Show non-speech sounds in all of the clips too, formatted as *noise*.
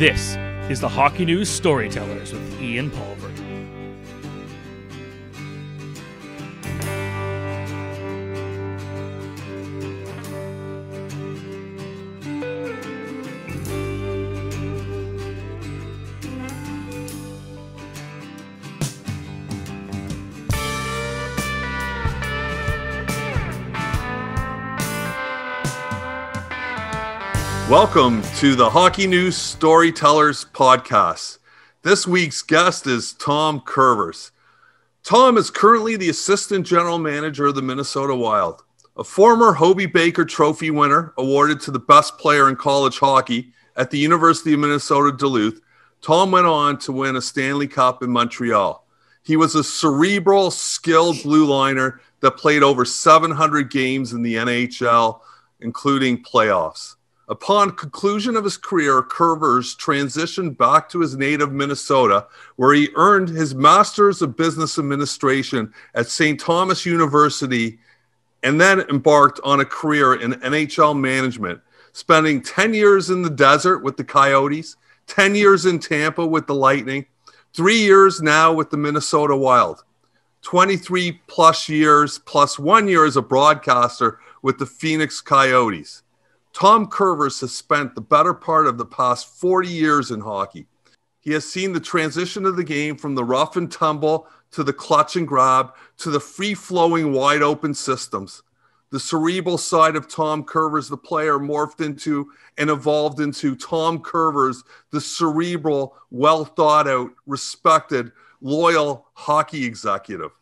This is the Hockey News Storytellers with Ian Pulver. Welcome to the Hockey News Storytellers podcast. This week's guest is Tom Kurvers. Tom is currently the assistant general manager of the Minnesota Wild, a former Hobey Baker Trophy winner awarded to the best player in college hockey at the University of Minnesota Duluth. Tom went on to win a Stanley Cup in Montreal. He was a cerebral, skilled blue liner that played over 700 games in the NHL, including playoffs. Upon conclusion of his career, Kurvers transitioned back to his native Minnesota, where he earned his Master's of Business Administration at St. Thomas University and then embarked on a career in NHL management, spending 10 years in the desert with the Coyotes, 10 years in Tampa with the Lightning, three years now with the Minnesota Wild, 23 plus years, plus one year as a broadcaster with the Phoenix Coyotes. Tom Kurvers has spent the better part of the past 40 years in hockey. He has seen the transition of the game from the rough and tumble to the clutch and grab to the free flowing, wide open systems. The cerebral side of Tom Kurvers, the player, morphed into and evolved into Tom Kurvers, the cerebral, well thought out, respected, loyal hockey executive.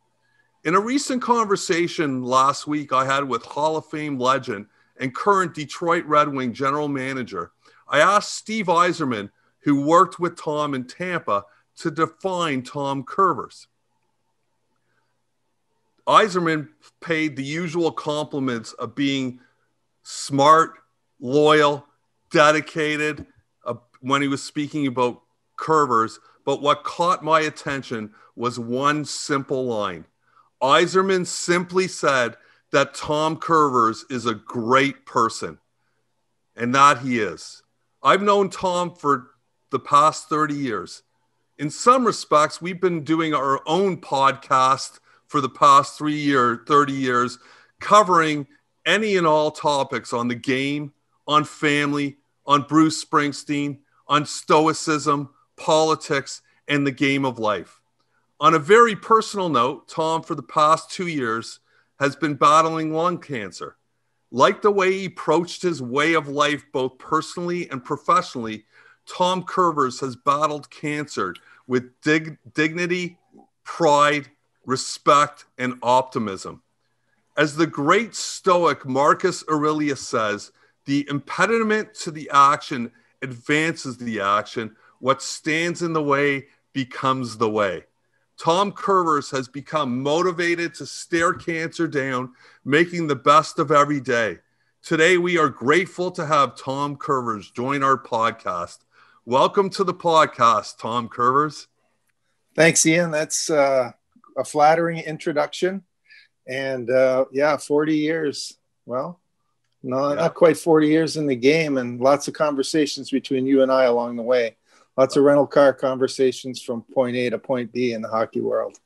In a recent conversation last week I had with Hall of Fame legend and current Detroit Red Wing general manager, I asked Steve Yzerman, who worked with Tom in Tampa, to define Tom Kurvers. Yzerman paid the usual compliments of being smart, loyal, dedicated uh, when he was speaking about Kurvers. But what caught my attention was one simple line. Yzerman simply said that Tom Kurvers is a great person, and that he is. I've known Tom for the past 30 years. In some respects, we've been doing our own podcast for the past three years, 30 years, covering any and all topics on the game, on family, on Bruce Springsteen, on stoicism, politics, and the game of life. On a very personal note, Tom, for the past two years, has been battling lung cancer. Like the way he approached his way of life, both personally and professionally, Tom Kurvers has battled cancer with dig- dignity, pride, respect, and optimism. As the great Stoic Marcus Aurelius says, the impediment to the action advances the action. What stands in the way becomes the way. Tom Kurvers has become motivated to stare cancer down, making the best of every day. Today, we are grateful to have Tom Kurvers join our podcast. Welcome to the podcast, Tom Kurvers. Thanks, Ian. That's uh, a flattering introduction. And uh, yeah, 40 years. Well, no, yeah. not quite 40 years in the game, and lots of conversations between you and I along the way lots of rental car conversations from point A to point B in the hockey world.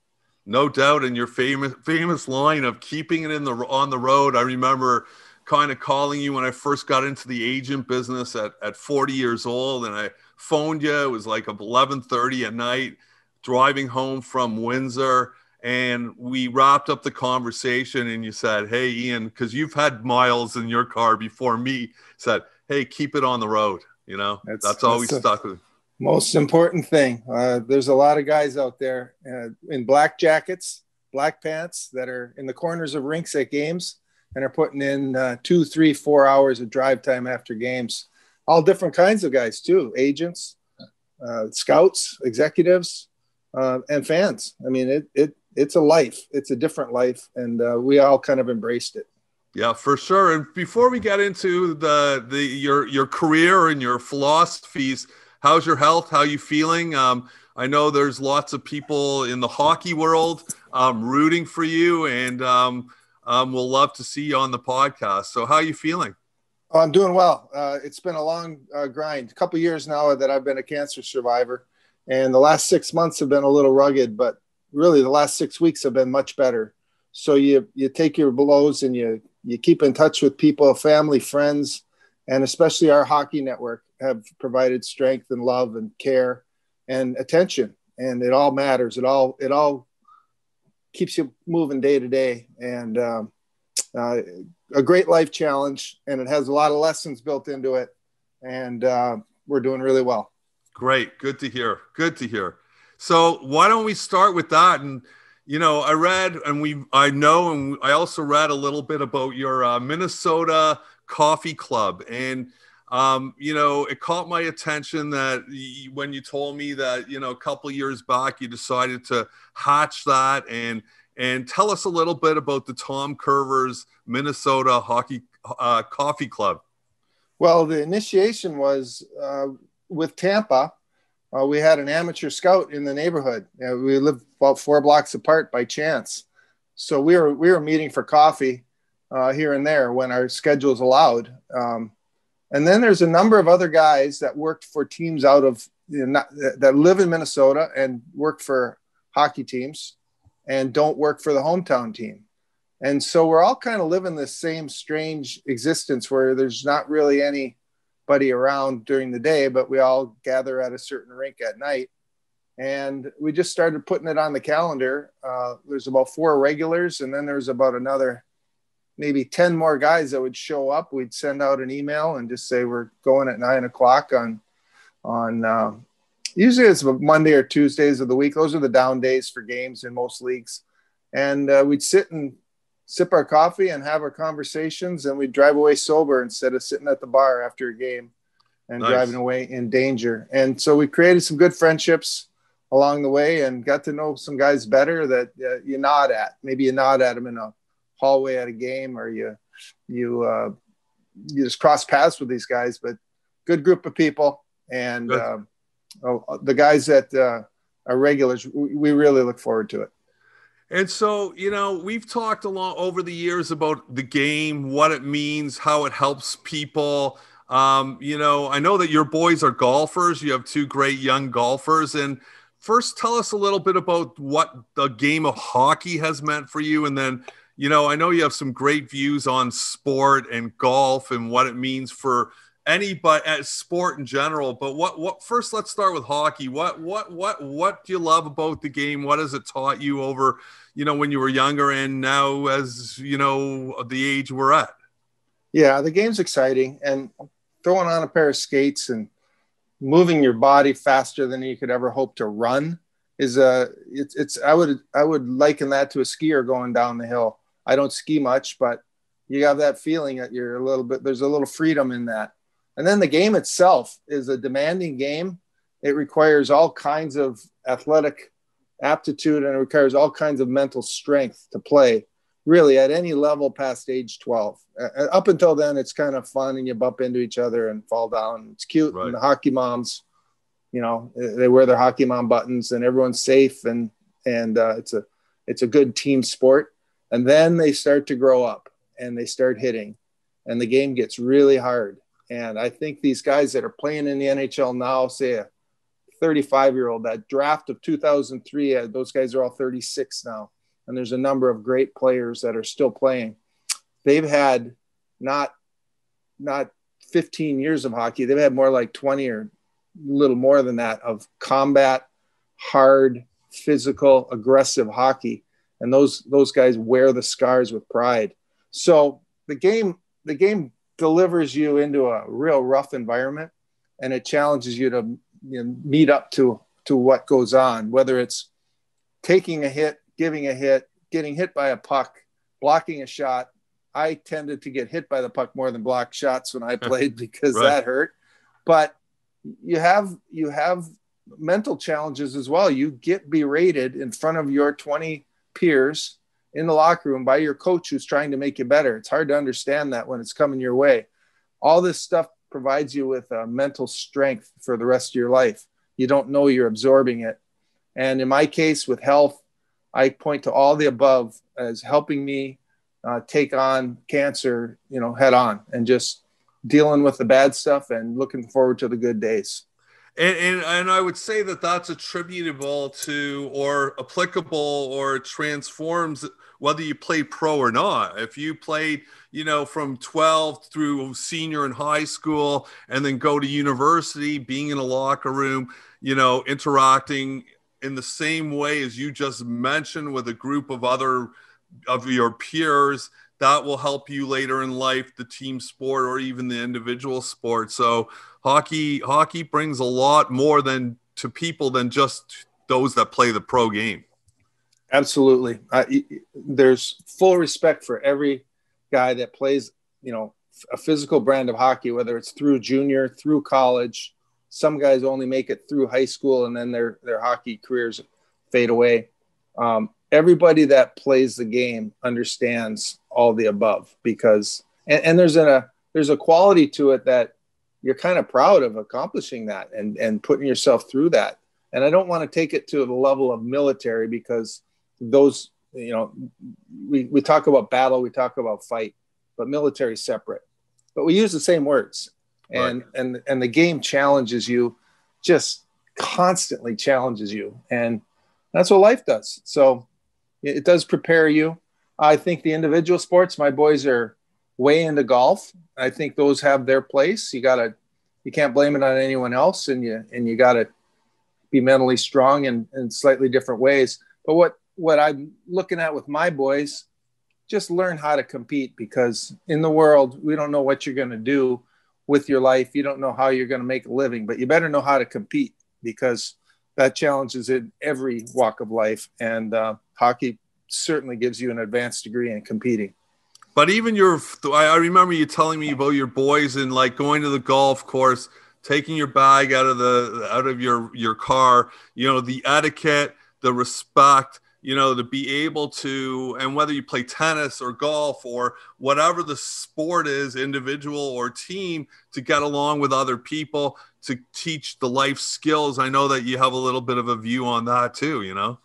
No doubt, and your famous famous line of keeping it in the on the road. I remember kind of calling you when I first got into the agent business at, at 40 years old, and I phoned you. It was like 11:30 at night, driving home from Windsor, and we wrapped up the conversation. And you said, "Hey, Ian, because you've had miles in your car before me," said, "Hey, keep it on the road." You know, that's, that's always stuck with most important thing. Uh, there's a lot of guys out there uh, in black jackets, black pants that are in the corners of rinks at games and are putting in uh, two, three, four hours of drive time after games. All different kinds of guys too, agents, uh, scouts, executives, uh, and fans. I mean, it, it it's a life. It's a different life, and uh, we all kind of embraced it. Yeah, for sure. And before we get into the the your your career and your philosophies how's your health? How you feeling? Um, I know there's lots of people in the hockey world um, rooting for you, and um, um, we'll love to see you on the podcast. So, how are you feeling? Oh, I'm doing well. Uh, it's been a long uh, grind. A couple years now that I've been a cancer survivor, and the last six months have been a little rugged, but really the last six weeks have been much better. So you you take your blows and you you keep in touch with people, family, friends, and especially our hockey network have provided strength and love and care and attention, and it all matters. It all it all keeps you moving day to day, and um, uh, a great life challenge, and it has a lot of lessons built into it, and uh, we're doing really well. Great, good to hear. Good to hear. So why don't we start with that? And you know, I read, and we, I know, and I also read a little bit about your uh, Minnesota Coffee Club, and um, you know, it caught my attention that when you told me that you know a couple years back you decided to hatch that and and tell us a little bit about the Tom Kurvers' Minnesota Hockey uh, Coffee Club. Well, the initiation was uh, with Tampa. Uh, we had an amateur scout in the neighborhood. we lived about four blocks apart by chance, so we were we were meeting for coffee uh, here and there when our schedules allowed. Um, and then there's a number of other guys that worked for teams out of you know, not, that live in Minnesota and work for hockey teams and don't work for the hometown team. And so we're all kind of living this same strange existence where there's not really anybody around during the day, but we all gather at a certain rink at night. And we just started putting it on the calendar. Uh, there's about four regulars, and then there's about another maybe 10 more guys that would show up. We'd send out an email and just say, We're going at nine o'clock on, on, uh, usually it's Monday or Tuesdays of the week. Those are the down days for games in most leagues. And uh, we'd sit and sip our coffee and have our conversations, and we'd drive away sober instead of sitting at the bar after a game and nice. driving away in danger. And so we created some good friendships along the way and got to know some guys better that uh, you nod at. Maybe you nod at them in a hallway at a game, or you you uh, you just cross paths with these guys. But good group of people and oh, the guys that uh, are regulars, we really look forward to it. And so, you know, we've talked a lot over the years about the game, what it means, how it helps people. Um, you know, I know that your boys are golfers. You have two great young golfers. And first, tell us a little bit about what the game of hockey has meant for you. And then, you know, I know you have some great views on sport and golf and what it means for any but at sport in general but what what first let's start with hockey. What what what what do you love about the game? What has it taught you over you know when you were younger and now as you know the age we're at? Yeah the game's exciting and throwing on a pair of skates and moving your body faster than you could ever hope to run is a it's, it's i would i would liken that to a skier going down the hill i don't ski much but you have that feeling that you're a little bit there's a little freedom in that and then the game itself is a demanding game. It requires all kinds of athletic aptitude and it requires all kinds of mental strength to play really at any level past age 12. Uh, up until then, it's kind of fun and you bump into each other and fall down. It's cute. Right. And the hockey moms, you know, they wear their hockey mom buttons and everyone's safe and, and uh, it's a, it's a good team sport. And then they start to grow up and they start hitting and the game gets really hard and I think these guys that are playing in the NHL now, say a 35 year old, that draft of 2003, uh, those guys are all 36 now. And there's a number of great players that are still playing. They've had not, not 15 years of hockey, they've had more like 20 or a little more than that of combat, hard, physical, aggressive hockey. And those, those guys wear the scars with pride. So the game, the game delivers you into a real rough environment and it challenges you to you know, meet up to to what goes on whether it's taking a hit giving a hit getting hit by a puck blocking a shot i tended to get hit by the puck more than block shots when i *laughs* played because right. that hurt but you have you have mental challenges as well you get berated in front of your 20 peers in the locker room by your coach who's trying to make you better. It's hard to understand that when it's coming your way. All this stuff provides you with a mental strength for the rest of your life. You don't know you're absorbing it. And in my case with health, I point to all the above as helping me uh, take on cancer, you know, head on and just dealing with the bad stuff and looking forward to the good days. And, and, and I would say that that's attributable to or applicable or transforms whether you play pro or not. If you played, you know, from 12 through senior in high school and then go to university, being in a locker room, you know, interacting in the same way as you just mentioned with a group of other of your peers that will help you later in life the team sport or even the individual sport. So hockey hockey brings a lot more than to people than just those that play the pro game. Absolutely. There's full respect for every guy that plays you know a physical brand of hockey whether it's through junior through college. Some guys only make it through high school and then their their hockey careers fade away. Um, everybody that plays the game understands all the above because and, and there's a there's a quality to it that you're kind of proud of accomplishing that and and putting yourself through that. And i don't want to take it to the level of military because those you know we, we talk about battle we talk about fight but military separate. But we use the same words. And right. and and the game challenges you just constantly challenges you. And that's what life does. So it does prepare you. I think the individual sports, my boys are way into golf. I think those have their place. You gotta, you can't blame it on anyone else, and you and you gotta be mentally strong in, in slightly different ways. But what what I'm looking at with my boys, just learn how to compete because in the world we don't know what you're going to do with your life. You don't know how you're going to make a living, but you better know how to compete because that challenges in every walk of life. And uh, hockey certainly gives you an advanced degree in competing. But even your, I remember you telling me about your boys and like going to the golf course, taking your bag out of the out of your your car. You know the etiquette, the respect. You know to be able to, and whether you play tennis or golf or whatever the sport is, individual or team, to get along with other people, to teach the life skills. I know that you have a little bit of a view on that too. You know.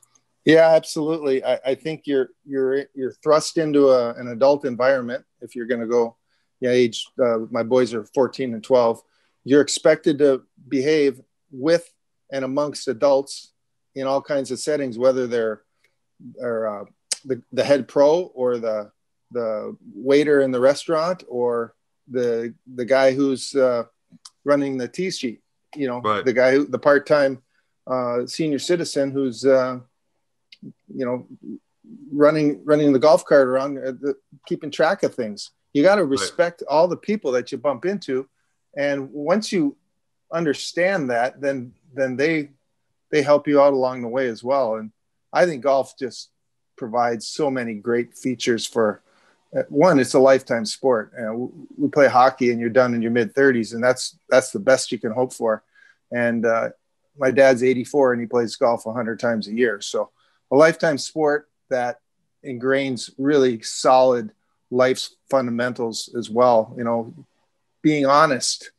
Yeah, absolutely. I, I think you're you're you're thrust into a, an adult environment if you're going to go. Yeah, age. Uh, my boys are 14 and 12. You're expected to behave with and amongst adults in all kinds of settings, whether they're, are uh, the the head pro or the the waiter in the restaurant or the the guy who's uh, running the T sheet. You know, right. the guy who the part time uh, senior citizen who's uh, you know, running running the golf cart around, uh, the, keeping track of things. You got to respect right. all the people that you bump into, and once you understand that, then then they they help you out along the way as well. And I think golf just provides so many great features for one it's a lifetime sport uh, we play hockey and you're done in your mid 30s and that's that's the best you can hope for and uh, my dad's 84 and he plays golf 100 times a year so a lifetime sport that ingrains really solid life's fundamentals as well. You know, being honest.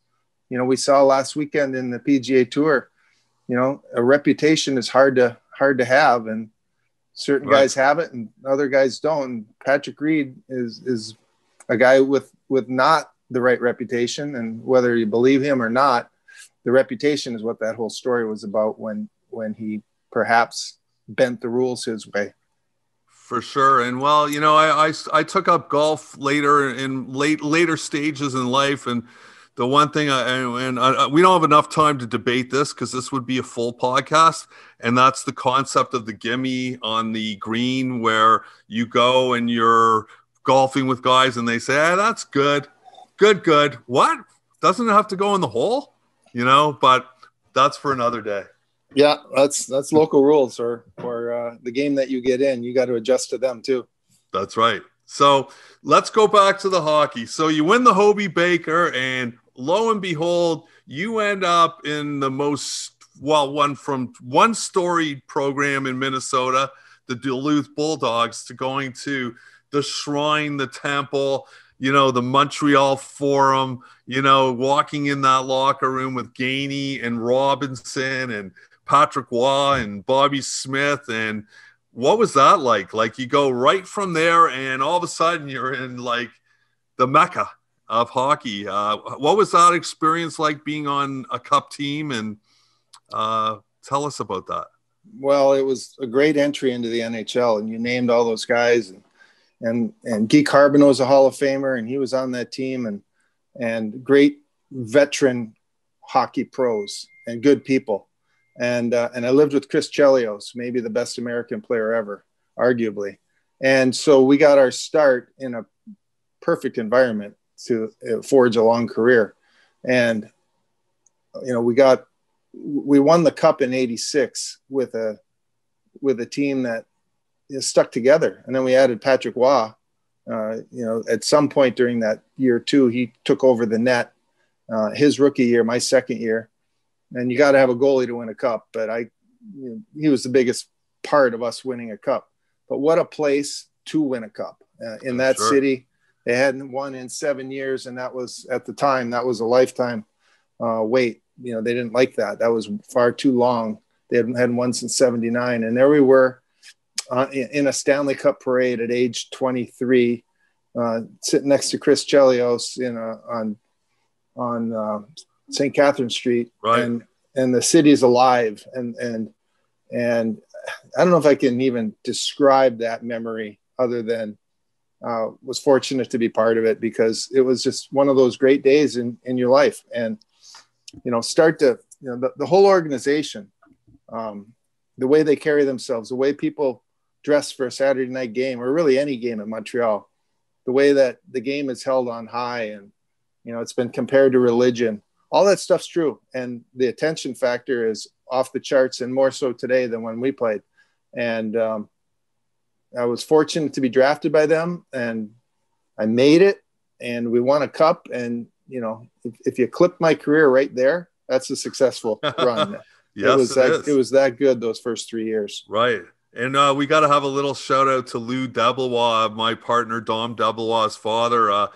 You know, we saw last weekend in the PGA Tour. You know, a reputation is hard to hard to have, and certain right. guys have it, and other guys don't. And Patrick Reed is is a guy with with not the right reputation, and whether you believe him or not, the reputation is what that whole story was about when when he perhaps bent the rules his way. For sure, and well, you know, I, I I took up golf later in late later stages in life, and the one thing I and I, we don't have enough time to debate this because this would be a full podcast, and that's the concept of the gimme on the green where you go and you're golfing with guys and they say, "Ah, that's good, good, good." What doesn't it have to go in the hole? You know, but that's for another day. Yeah, that's that's local rules, or or uh, the game that you get in, you got to adjust to them too. That's right. So let's go back to the hockey. So you win the Hobey Baker, and lo and behold, you end up in the most well one from one storied program in Minnesota, the Duluth Bulldogs, to going to the Shrine, the Temple, you know, the Montreal Forum, you know, walking in that locker room with Gainey and Robinson and Patrick Roy and Bobby Smith. And what was that like? Like you go right from there and all of a sudden you're in like the Mecca of hockey. Uh, what was that experience like being on a cup team? And uh, tell us about that. Well, it was a great entry into the NHL, and you named all those guys, and and and Guy Carbonneau was a Hall of Famer, and he was on that team, and and great veteran hockey pros and good people, and uh, and I lived with Chris Chelios, maybe the best American player ever, arguably, and so we got our start in a perfect environment to uh, forge a long career. And, you know, we got, we won the cup in 86 with a, with a team that is stuck together. And then we added Patrick Roy. Uh, you know, at some point during that year too, he took over the net. Uh, his rookie year, my second year, and you got to have a goalie to win a cup. But I, you know, he was the biggest part of us winning a cup. But what a place to win a cup uh, in that sure. city they hadn't won in seven years, and that was at the time that was a lifetime uh, wait. You know, they didn't like that. That was far too long. They hadn't, hadn't won since '79, and there we were uh, in a Stanley Cup parade at age 23, uh, sitting next to Chris Chelios in a, on on uh, St. Catherine Street, right. and and the city's alive, and and and I don't know if I can even describe that memory other than uh, was fortunate to be part of it because it was just one of those great days in, in your life. And, you know, start to, you know, the, the whole organization, um, the way they carry themselves, the way people dress for a Saturday night game or really any game in Montreal, the way that the game is held on high and, you know, it's been compared to religion. All that stuff's true. And the attention factor is off the charts and more so today than when we played. And, um, I was fortunate to be drafted by them, and I made it, and we won a cup. And you know, if, if you clip my career right there, that's a successful *laughs* run. yes, it was it that it was that good those first three years. Right. And uh, we got to have a little shout out to Lou Deblois, my partner, Dom Deblois' father, uh,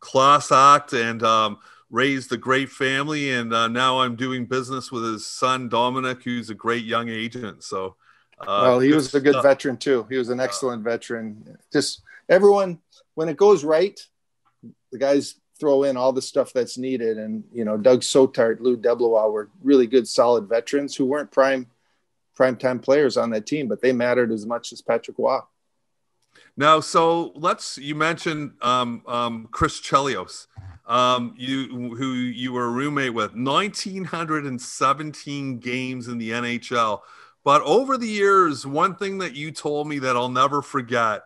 class act and um, raised a great family. And uh, now I'm doing business with his son, Dominic, who's a great young agent. So uh, well, he was a good stuff. veteran too. He was an excellent uh, veteran. Just everyone, when it goes right, the guys throw in all the stuff that's needed. And you know, Doug Soetaert, Lou Deblois were really good, solid veterans who weren't prime prime time players on that team, but they mattered as much as Patrick Roy. Now, so let's. You mentioned um, um, Chris Chelios, um, you who you were a roommate with. Nineteen hundred and seventeen games in the NHL. But over the years, one thing that you told me that I'll never forget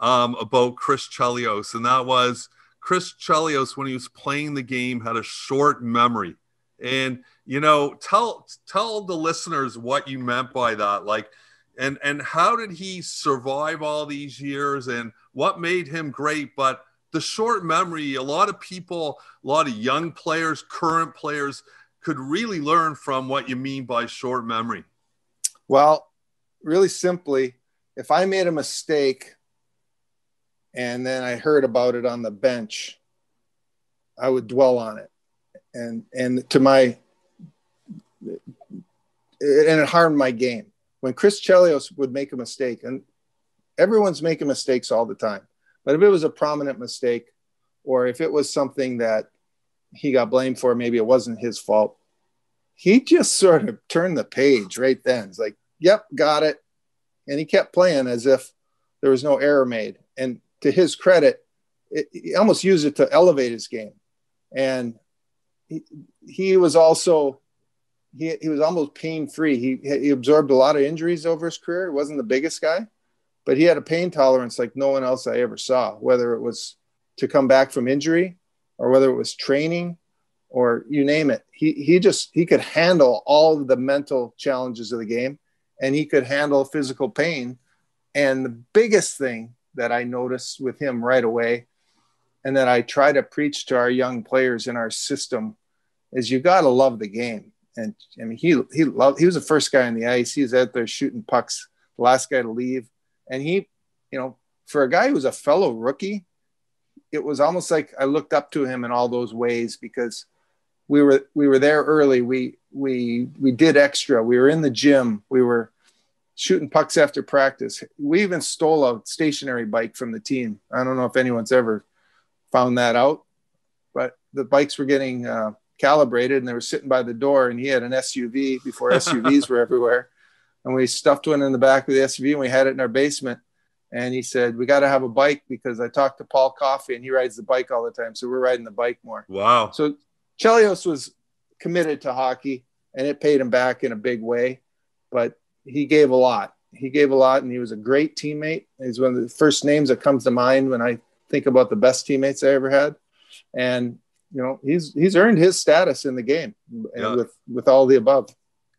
um, about Chris Chelios, and that was Chris Chelios when he was playing the game had a short memory. And you know, tell tell the listeners what you meant by that, like, and and how did he survive all these years, and what made him great? But the short memory, a lot of people, a lot of young players, current players, could really learn from what you mean by short memory. Well, really simply, if I made a mistake and then I heard about it on the bench, I would dwell on it. And and to my and it harmed my game. When Chris Chelios would make a mistake, and everyone's making mistakes all the time, but if it was a prominent mistake, or if it was something that he got blamed for, maybe it wasn't his fault, he just sort of turned the page right then. It's like, yep, got it. And he kept playing as if there was no error made. And to his credit, it, he almost used it to elevate his game. And he, he was also, he, he was almost pain free. He, he absorbed a lot of injuries over his career. He wasn't the biggest guy, but he had a pain tolerance like no one else I ever saw, whether it was to come back from injury or whether it was training or you name it. He he just he could handle all the mental challenges of the game, and he could handle physical pain. And the biggest thing that I noticed with him right away, and that I try to preach to our young players in our system, is you got to love the game. And I mean, he he loved. He was the first guy on the ice. He was out there shooting pucks, the last guy to leave, and he, you know, for a guy who was a fellow rookie, it was almost like I looked up to him in all those ways because we were we were there early. We we we did extra. We were in the gym. We were shooting pucks after practice. We even stole a stationary bike from the team. I don't know if anyone's ever found that out. but the bikes were getting uh, calibrated and they were sitting by the door and he had an SUV before *laughs* SUVs were everywhere. And we stuffed one in the back of the SUV and we had it in our basement. And he said, We got to have a bike because I talked to Paul Coffey and he rides the bike all the time. So we're riding the bike more. Wow. So Chelios was committed to hockey and it paid him back in a big way. But he gave a lot. He gave a lot and he was a great teammate. He's one of the first names that comes to mind when I think about the best teammates I ever had. And you know, he's he's earned his status in the game yeah. with with all the above.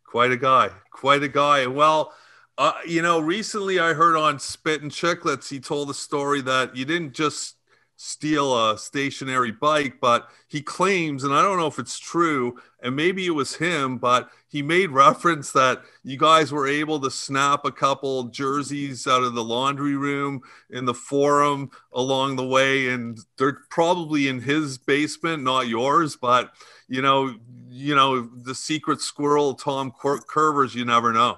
Quite a guy. Quite a guy. Well, uh, you know, recently I heard on Spit and Chicklets, he told a story that you didn't just steal a stationary bike, but he claims, and I don't know if it's true, and maybe it was him, but he made reference that you guys were able to snap a couple jerseys out of the laundry room in the forum along the way, and they're probably in his basement, not yours, but you know, you know, the secret squirrel, Tom Kurvers. you never know.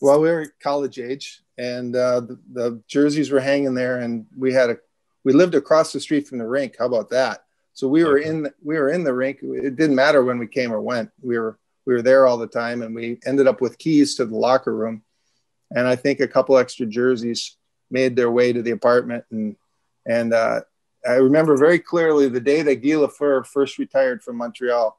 Well, we were college age, and uh, the, the jerseys were hanging there, and we had a we lived across the street from the rink. How about that? So we were in we were in the rink. It didn't matter when we came or went. We were we were there all the time, and we ended up with keys to the locker room. And I think a couple extra jerseys made their way to the apartment. And and uh, I remember very clearly the day that Guy Lafleur first retired from Montreal.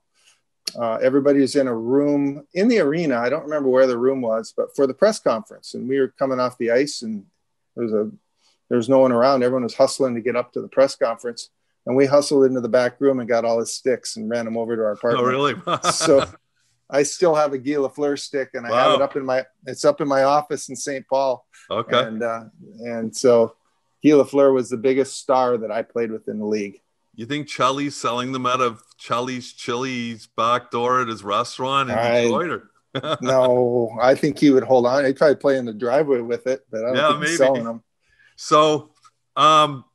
Uh, everybody was in a room in the arena. I don't remember where the room was, but for the press conference, and we were coming off the ice, and there was a there was no one around. Everyone was hustling to get up to the press conference. And we hustled into the back room and got all his sticks and ran them over to our apartment. Oh, really? *laughs* so I still have a Guy Lafleur stick and I wow. have it up in my, it's up in my office in St. Paul. Okay. And, uh, and so Guy Lafleur was the biggest star that I played with in the league. You think Cheli's selling them out of Cheli's Chili's back door at his restaurant in I, Detroit? Or? *laughs* no, I think he would hold on. He'd probably play in the driveway with it, but I don't yeah, think maybe. he's selling them. So, um,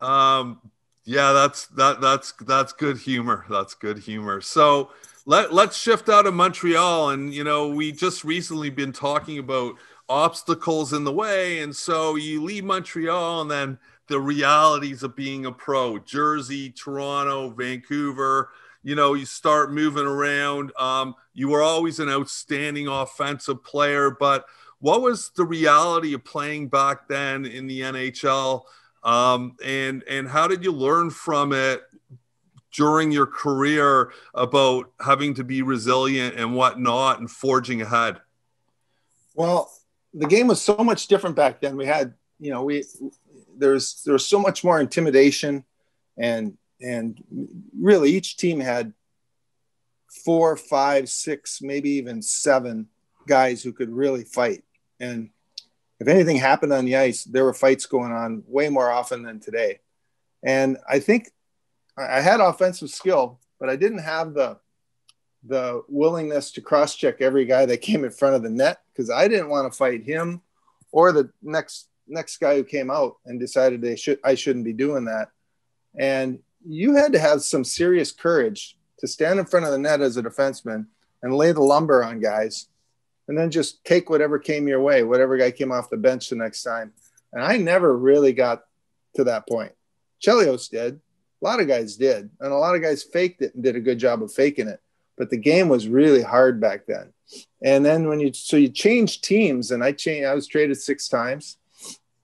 um, yeah, that's that that's that's good humor. That's good humor. So let let's shift out of Montreal, and you know we just recently been talking about obstacles in the way, and so you leave Montreal, and then the realities of being a pro, Jersey, Toronto, Vancouver. You know, you start moving around. Um, you were always an outstanding offensive player, but what was the reality of playing back then in the NHL? Um, and and how did you learn from it during your career about having to be resilient and whatnot and forging ahead? Well, the game was so much different back then. We had, you know, we there's there was so much more intimidation, and and really each team had four, five, six, maybe even seven guys who could really fight. And if anything happened on the ice, there were fights going on way more often than today. And I think I had offensive skill, but I didn't have the the willingness to cross check every guy that *laughs* came in front of the net because I didn't want to fight him or the next next guy who came out and decided they should I shouldn't be doing that. And you had to have some serious courage to stand in front of the net as a defenseman and lay the lumber on guys and then just take whatever came your way, whatever guy came off the bench the next time. And I never really got to that point. Chelios did. A lot of guys did. And a lot of guys faked it and did a good job of faking it. But the game was really hard back then. And then when you so you change teams, and I changed, I was traded six times,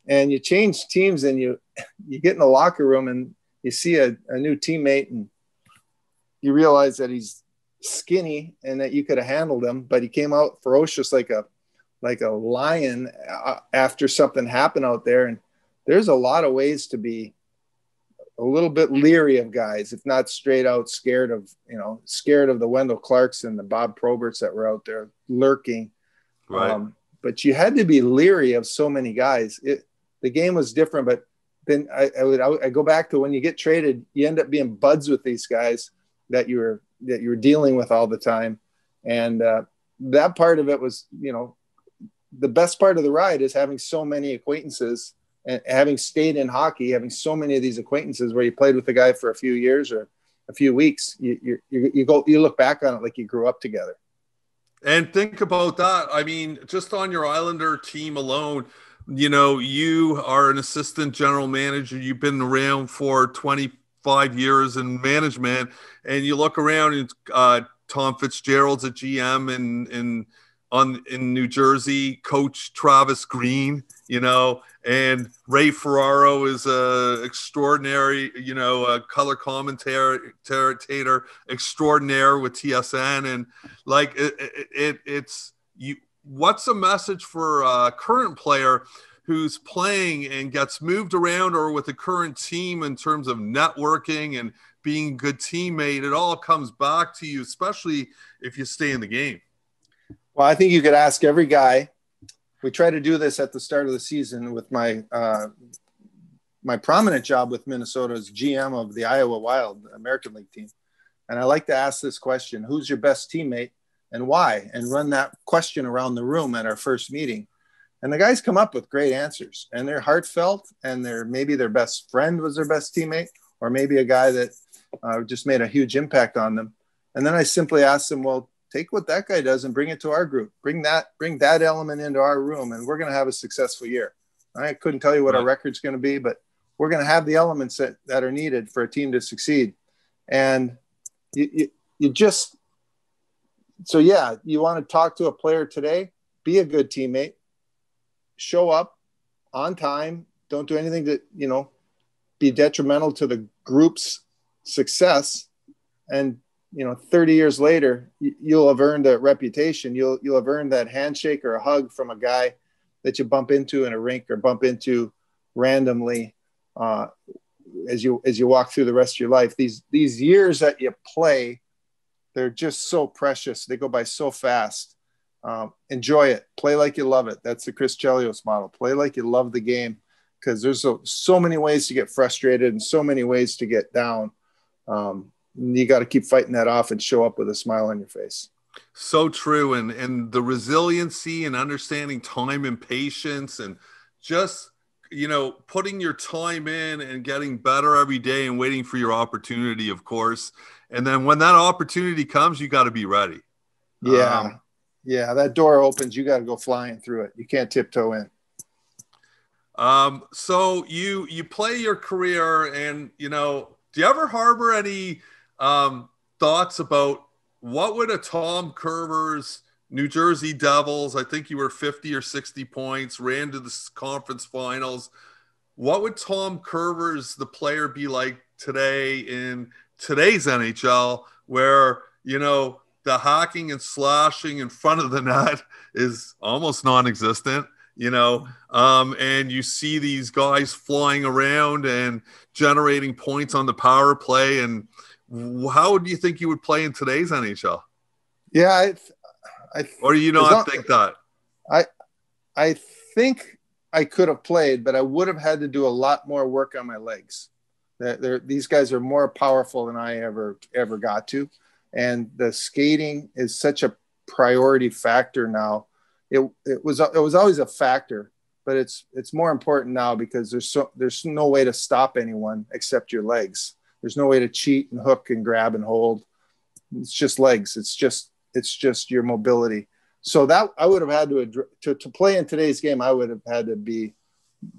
and you change teams and you *laughs* you get in the locker room and you see a, a new teammate and you realize that he's skinny and that you could have handled him, but he came out ferocious like a like a lion uh, after something happened out there. And there's a lot of ways to be a little bit leery of guys, if not straight out scared of, you know, scared of the Wendell Clarks and the Bob Proberts that were out there lurking. Right. Um, but you had to be leery of so many guys. It, the game was different, but then I, I would I, I go back to when you get traded, you end up being buds with these guys that you were that you're dealing with all the time. And uh, that part of it was, you know, the best part of the ride is having so many acquaintances and having stayed in hockey, having so many of these acquaintances where you played with a guy for a few years or a few weeks, you, you, you go, you look back on it like you grew up together. And think about that. I mean, just on your Islander team alone, you know, you are an assistant general manager. You've been around for 20 five years in management, and you look around and uh, Tom Fitzgerald's a GM in in on in New Jersey, Coach Travis Green, you know, and Ray Ferraro is a extraordinary, you know, a color commentator extraordinaire with TSN, and like it, it, it it's you. What's a message for a current player? Who's playing and gets moved around or with the current team in terms of networking and being a good teammate, it all comes back to you, especially if you stay in the game. Well, I think you could ask every guy. We try to do this at the start of the season with my uh, my prominent job with Minnesota as GM of the Iowa Wild American League team, and I like to ask this question: Who's your best teammate and why? And run that question around the room at our first meeting and the guys come up with great answers and they're heartfelt and they're maybe their best friend was their best teammate or maybe a guy that uh, just made a huge impact on them. And then i simply ask them well take what that guy does and bring it to our group. Bring that bring that element into our room and we're going to have a successful year. I couldn't tell you what right. our record's going to be but we're going to have the elements that, that are needed for a team to succeed. And you, you, you just so yeah you want to talk to a player today? Be a good teammate show up on time. Don't do anything to, you know, be detrimental to the group's success. And, you know, 30 years later, you'll have earned a reputation. You'll, you'll have earned that handshake or a hug from a guy that you bump into in a rink or bump into randomly uh, as you, as you walk through the rest of your life. These, these years that you play, they're just so precious. They go by so fast um, enjoy it. Play like you love it. That's the Chris Chelios model. Play like you love the game because there's so, so many ways to get frustrated and so many ways to get down. Um, you got to keep fighting that off and show up with a smile on your face. So true. And, and the resiliency and understanding time and patience and just, you know, putting your time in and getting better every day and waiting for your opportunity, of course. And then when that opportunity comes, you got to be ready. Yeah. Um, yeah, that door opens, you got to go flying through it. You can't tiptoe in. Um, so you you play your career, and you know, do you ever harbor any um, thoughts about what would a Tom Kurvers New Jersey Devils? I think you were fifty or sixty points, ran to the conference finals. What would Tom Kurvers, the player, be like today in today's NHL, where you know the hacking and slashing in front of the net is almost non-existent you know? Um, and you see these guys flying around and generating points on the power play and how do you think you would play in today's nhl yeah i, I or do you not long, think that? I i think i could have played but i would have had to do a lot more work on my legs. They're, these guys are more powerful than i ever ever got to and the skating is such a priority factor now. It, it was it was always a factor, but it's it's more important now because there's so there's no way to stop anyone except your legs. There's no way to cheat and hook and grab and hold. It's just legs. It's just it's just your mobility. So that I would have had to to, to play in today's game. I would have had to be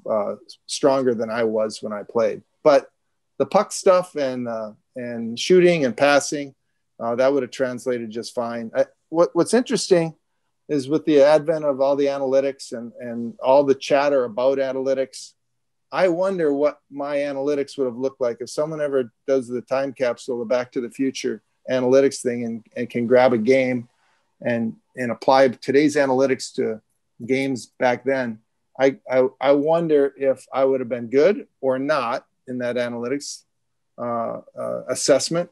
uh, stronger than I was when I played. But the puck stuff and uh, and shooting and passing, uh, that would have translated just fine. I, what, what's interesting is with the advent of all the analytics and, and all the chatter about analytics, I wonder what my analytics would have looked like if someone ever does the time capsule, the Back to the Future analytics thing, and, and can grab a game and and apply today's analytics to games back then. I, I, I wonder if I would have been good or not in that analytics uh, uh, assessment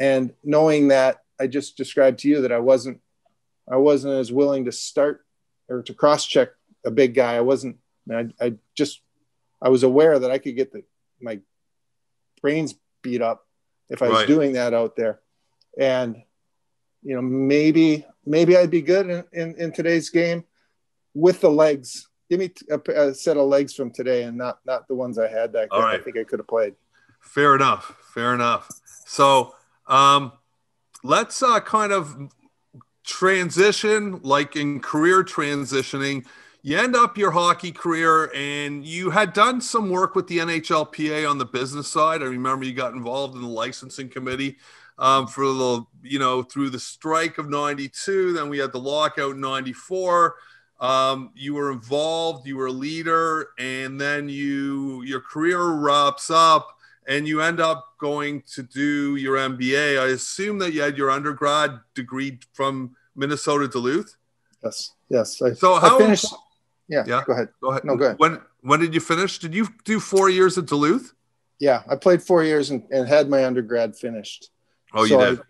and knowing that I just described to you that I wasn't I wasn't as willing to start or to cross check a big guy. I wasn't. I, I just I was aware that I could get the my brains beat up if I was right. doing that out there, and you know maybe maybe I'd be good in, in, in today's game with the legs. Give me a, a, set of legs from today, and not not the ones I had back then. Right. I think I could have played. Fair enough. Fair enough. So um, let's uh, kind of transition, like in career transitioning. you end up your hockey career and you had done some work with the NHLPA on the business side. I remember you got involved in the licensing committee um, for the, you know, through the strike of 92. Then we had the lockout in 94. Um, you were involved, you were a leader, and then you your career wraps up and you end up going to do your MBA. I assume that you had your undergrad degree from Minnesota Duluth. Yes, yes. I, so how, I finished yeah, yeah. Go ahead. Go ahead. No, go ahead. When when did you finish? Did you do four years at Duluth? Yeah, I played four years and, and had my undergrad finished. Oh, so you did.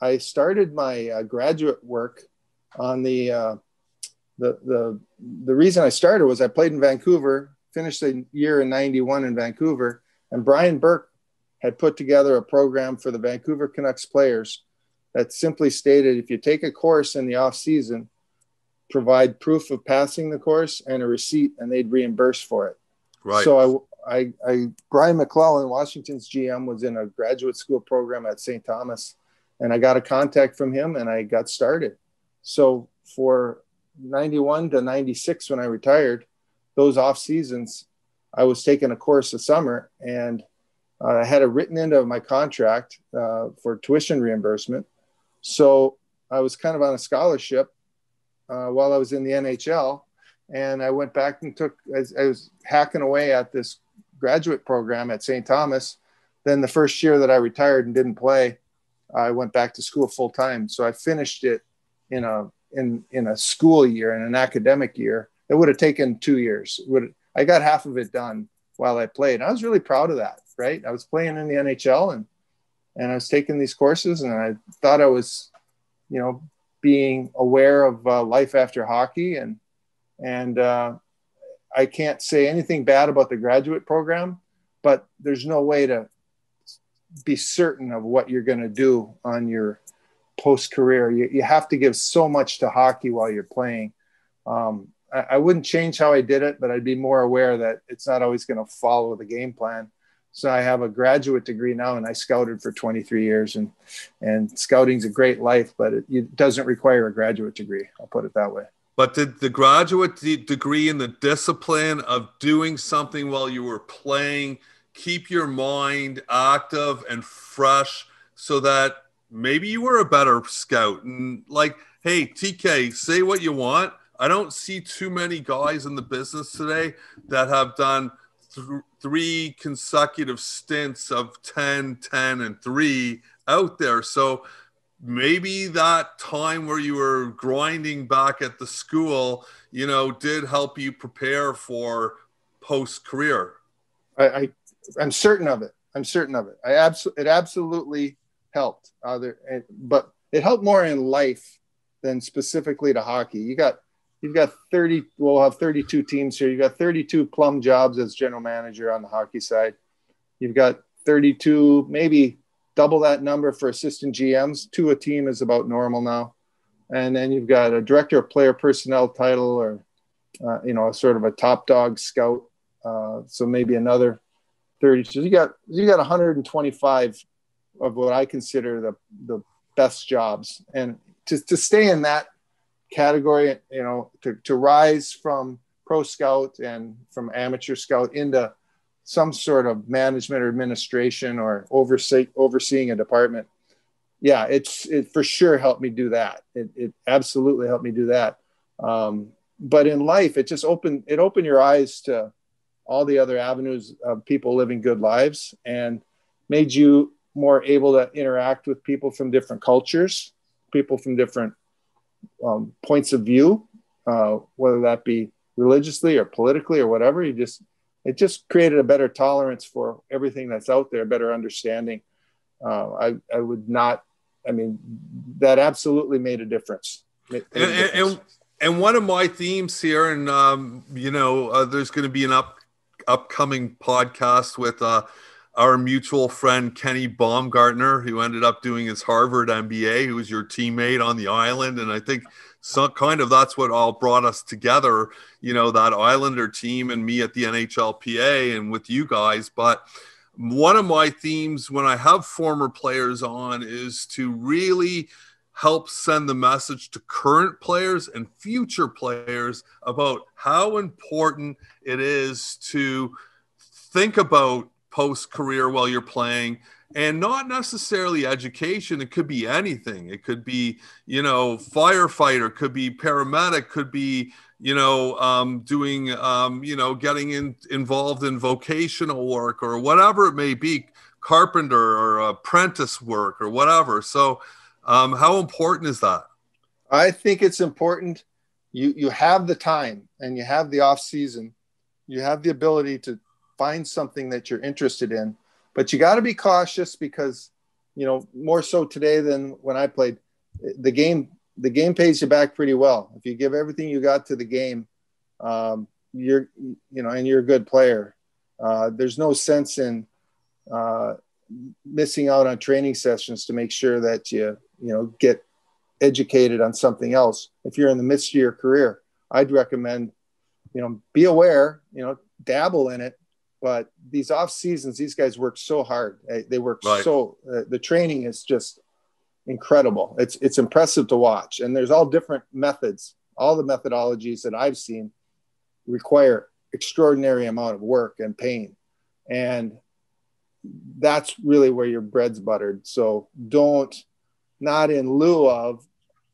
I, I started my uh, graduate work on the uh, the the the reason I started was I played in Vancouver, finished a year in '91 in Vancouver, and Brian Burke had put together a program for the Vancouver Canucks players that simply stated if you take a course in the off season provide proof of passing the course and a receipt, and they'd reimburse for it. Right. So I, I, I Brian MacLellan, Washington's GM, was in a graduate school program at St. Thomas, and I got a contact from him, and I got started. So for 91 to 96, when I retired, those off seasons, I was taking a course a summer, and uh, I had it written into my contract uh, for tuition reimbursement. So I was kind of on a scholarship uh, while I was in the NHL. And I went back and took, as I was hacking away at this graduate program at St. Thomas. Then the first year that I retired and didn't play, I went back to school full time. So I finished it in a in in a school year in an academic year. It would have taken two years. Would I got half of it done while I played. I was really proud of that. Right, I was playing in the NHL and and I was taking these courses, and I thought I was, you know, being aware of uh, life after hockey and and uh, I can't say anything bad about the graduate program, but there's no way to be certain of what you're going to do on your post career. You, you have to give so much to hockey while you're playing. Um, I, wouldn't change how I did it, but I'd be more aware that it's not always going to follow the game plan. So I have a graduate degree now, and I scouted for 23 years. And and scouting's a great life, but it, it doesn't require a graduate degree. I'll put it that way. But did the graduate degree and the discipline of doing something while you were playing keep your mind active and fresh, so that maybe you were a better scout? And like, hey, TK, say what you want. I don't see too many guys in the business today that have done th- three consecutive stints of 10, 10, and 3 out there. So maybe that time where you were grinding back at the school, you know, did help you prepare for post career. I, I am certain of it. I'm certain of it. I absolutely it absolutely helped. Other, but it helped more in life than specifically to hockey. You got you've got 30 we'll have 32 teams here. You've got 32 plum jobs as general manager on the hockey side. You've got 32 maybe double that number for assistant gms two a team is about normal now. And then you've got a director of player personnel title or uh, you know a sort of a top dog scout uh, so maybe another 30 so you got you got 125 of what i consider the the best jobs. And to, to stay in that category, you know, to, to rise from pro scout and from amateur scout into some sort of management or administration or oversee, overseeing a department. Yeah, it's it for sure helped me do that. It, it absolutely helped me do that. Um, but in life, it just opened it opened your eyes to all the other avenues of people living good lives and made you more able to interact with people from different cultures, people from different um, points of view, uh, whether that be religiously or politically or whatever. You just it just created a better tolerance for everything that's out there, better understanding. Uh, I I would not. I mean, that absolutely made a difference. Made, and, a difference. and, and one of my themes here, and um, you know, uh, there's going to be an up upcoming podcast with uh, our mutual friend Kenny Baumgartner, who ended up doing his Harvard MBA, who was your teammate on the island. And I think some kind of that's what all brought us together, you know, that Islander team and me at the NHLPA and with you guys. But one of my themes when I have former players on is to really help send the message to current players and future players about how important it is to think about post career while you're playing and not necessarily education. It could be anything. It could be you know firefighter could be paramedic could be you know um, doing um, you know getting in, involved in vocational work or whatever it may be carpenter or apprentice work or whatever. So um, how important is that? I think it's important. You you have the time and you have the off season you have the ability to find something that you're interested in but you got to be cautious because you know more so today than when I played. The game the game pays you back pretty well if you give everything you got to the game. Um, you're you know, and you're a good player. Uh, there's no sense in uh, missing out on training sessions to make sure that you you know get educated on something else. If you're in the midst of your career, I'd recommend you know be aware, you know, dabble in it, but these off seasons, these guys work so hard. They work right. so. Uh, the training is just incredible. It's it's impressive to watch, and there's all different methods. All the methodologies that I've seen require extraordinary amount of work and pain, and that's really where your bread's buttered. So don't, not in lieu of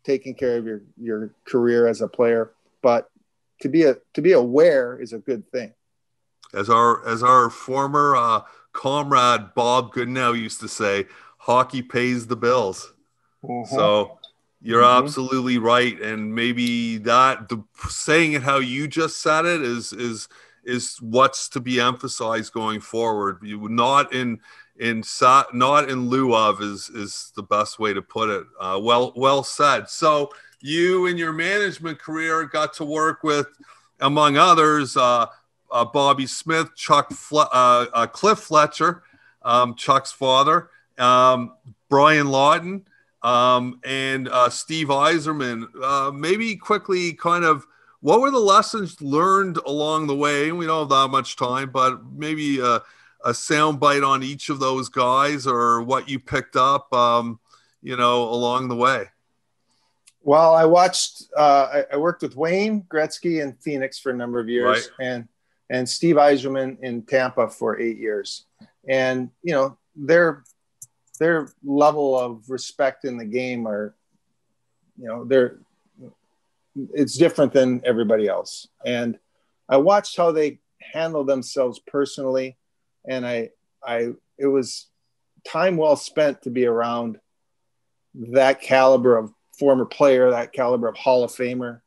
taking care of your your career as a player, but to be a to be aware is a good thing as our as our former uh, comrade Bob Goodnow used to say, hockey pays the bills. Mm-hmm. So you're mm-hmm. absolutely right, and maybe that the saying it how you just said it is is is what's to be emphasized going forward. You not in in not in lieu of is is the best way to put it. Uh, well well said. So you in your management career got to work with, among others. Uh, uh, Bobby Smith, Chuck Fle- uh, uh, Cliff Fletcher, um, Chuck's father, um, Brian Lawton, um, and uh, Steve Yzerman. Uh, maybe quickly, kind of, what were the lessons learned along the way? We don't have that much time, but maybe a, a sound bite on each of those guys or what you picked up, um, you know, along the way. Well, I watched. Uh, I, I, worked with Wayne Gretzky in Phoenix for a number of years, right. and and Steve Yzerman in Tampa for eight years. And, you know, their, their level of respect in the game are, you know, they're, it's different than everybody else. And I watched how they handle themselves personally. And I, I, it was time well spent to be around that caliber of former player, that caliber of Hall of Famer.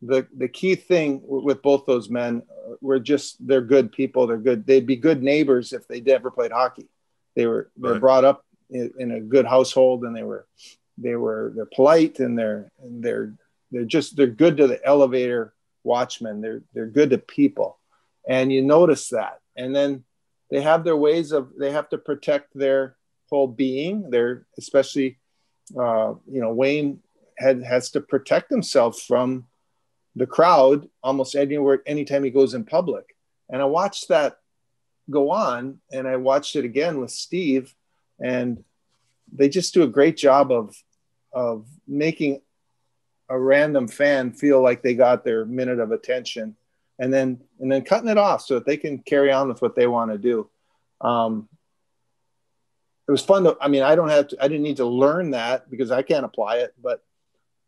The, the key thing with both those men were just they're good people. They're good. They'd be good neighbors if they never played hockey. They were they're right. brought up in, in, a good household, and they were they were they're polite and they're and they're they're just they're good to the elevator watchmen. They're they're good to people, and you notice that. And then they have their ways of they have to protect their whole being. They're especially uh, you know Wayne had has to protect himself from the crowd almost anywhere anytime he goes in public. And I watched that go on and I watched it again with Steve and they just do a great job of of making a random fan feel like they got their minute of attention and then and then cutting it off so that they can carry on with what they want to do. Um, it was fun to i mean i don't have to i didn't need to learn that because i can't apply it but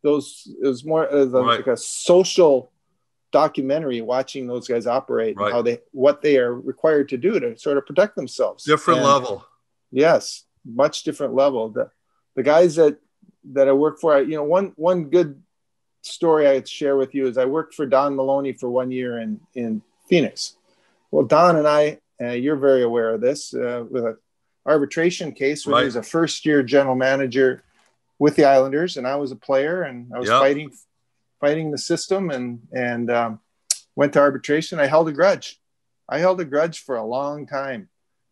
those it was more right. like a social documentary watching those guys operate right. how they what they are required to do to sort of protect themselves different and, level yes much different level the the guys that that i work for I, you know one one good story i'd share with you is i worked for don maloney for one year in in phoenix well don and i uh, you're very aware of this uh, with an arbitration case when right. he was a first year general manager with the Islanders, and I was a player, and I was yep. fighting fighting the system, and and um, went to arbitration. I held a grudge. I held a grudge for a long time,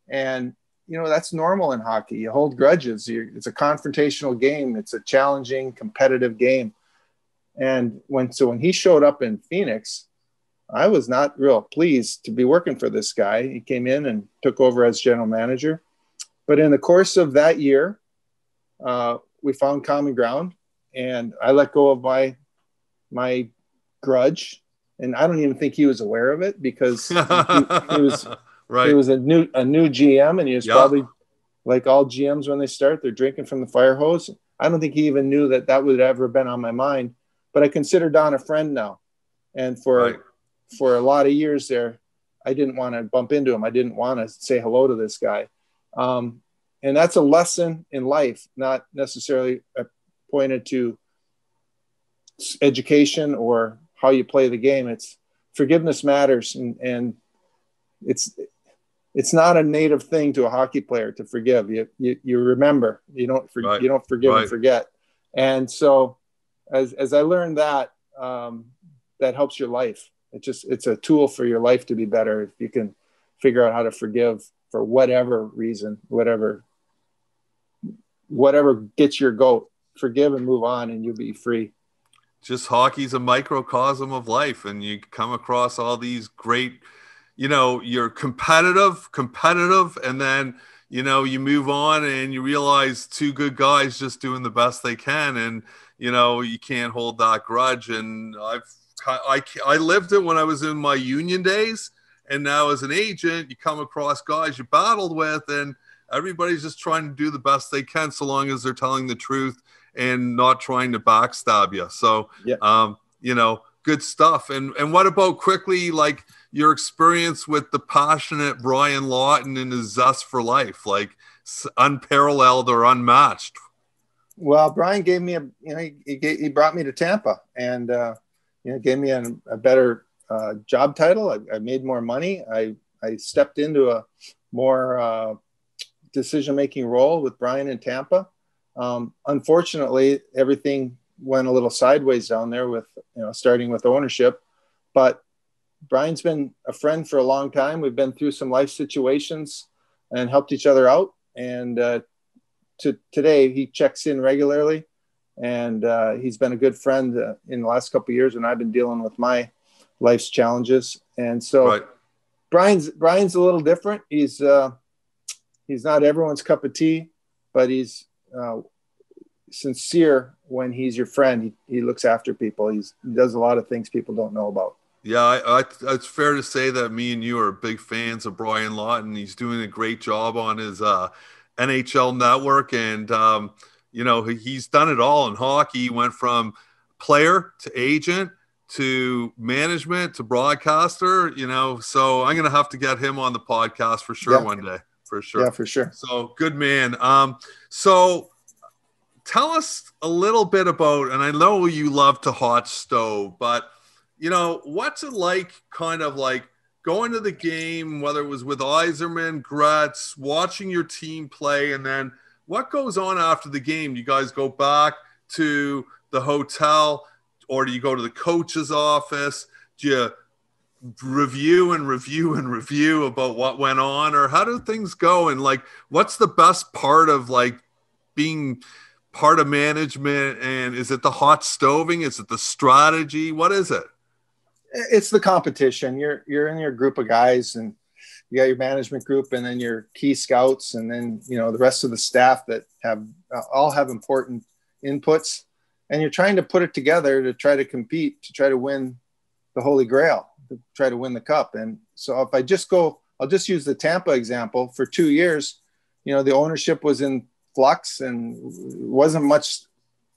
and you know that's normal in hockey. You hold grudges. You're, it's a confrontational game. It's a challenging, competitive game. And when so when he showed up in Phoenix, I was not real pleased to be working for this guy. He came in and took over as general manager. But in the course of that year, uh, we found common ground and I let go of my my grudge, and I don't even think he was aware of it because he, he was *laughs* right. He was a new a new GM, and he was yep. probably like all GMs when they start, they're drinking from the fire hose. I don't think he even knew that that would ever been on my mind. But I consider Don a friend now, and for right. for a lot of years there, I didn't want to bump into him. I didn't want to say hello to this guy. Um, and that's a lesson in life, not necessarily pointed to education or how you play the game. It's forgiveness matters, and and it's it's not a native thing to a hockey player to forgive. You you, you remember. You don't for, right. you don't forgive right. and forget. And so, as as I learned that, um, that helps your life. It just it's a tool for your life to be better if you can figure out how to forgive for whatever reason, whatever whatever gets your goat. Forgive and move on, and you'll be free. Just hockey's a microcosm of life, and you come across all these great, you know, you're competitive, competitive, and then you know you move on and you realize two good guys just doing the best they can, and you know you can't hold that grudge. And I've I I lived it when I was in my union days, and now as an agent, you come across guys you battled with, and everybody's just trying to do the best they can so long as they're telling the truth and not trying to backstab you. So yeah. um, you know good stuff. And and what about quickly like your experience with the passionate brian lawton and his zest for life? Like unparalleled or unmatched? Well brian gave me a you know he, he, he brought me to tampa and uh, you know gave me a, a better uh, job title. I, I, made more money. I i stepped into a more uh, decision making role with Brian in Tampa. Um, unfortunately, everything went a little sideways down there with you know starting with ownership, but Brian's been a friend for a long time. We've been through some life situations and helped each other out. And uh, to today, he checks in regularly, and uh, he's been a good friend uh, in the last couple years when I've been dealing with my life's challenges. And so, right. Brian's Brian's a little different. He's uh, he's not everyone's cup of tea, but he's uh, sincere when he's your friend. He, he looks after people. He's, he does a lot of things people don't know about. Yeah, I, I, it's fair to say that me and you are big fans of Brian Lawton. He's doing a great job on his uh, NHL network, and um, you know he's done it all in hockey. He went from player to agent to management to broadcaster. You know, so I'm gonna have to get him on the podcast for sure yeah. one day for sure. Yeah, for sure. So good man. Um, so tell us a little bit about, and I know you love to hot stove, but you know, what's it like kind of like going to the game, whether it was with Yzerman, Gretz, watching your team play, and then what goes on after the game? You guys go back to the hotel or do you go to the coach's office? Do you review and review and review about what went on or how do things go? And like what's the best part of like being part of management? And is it the hot stoving? Is it the strategy? What is it? It's the competition. You're you're in your group of guys and you got your management group and then your key scouts and then you know the rest of the staff that have uh, all have important inputs. And you're trying to put it together to try to compete to try to win the holy grail to try to win the cup. And so if I just go, I'll just use the Tampa example. For two years, you know, the ownership was in flux and wasn't much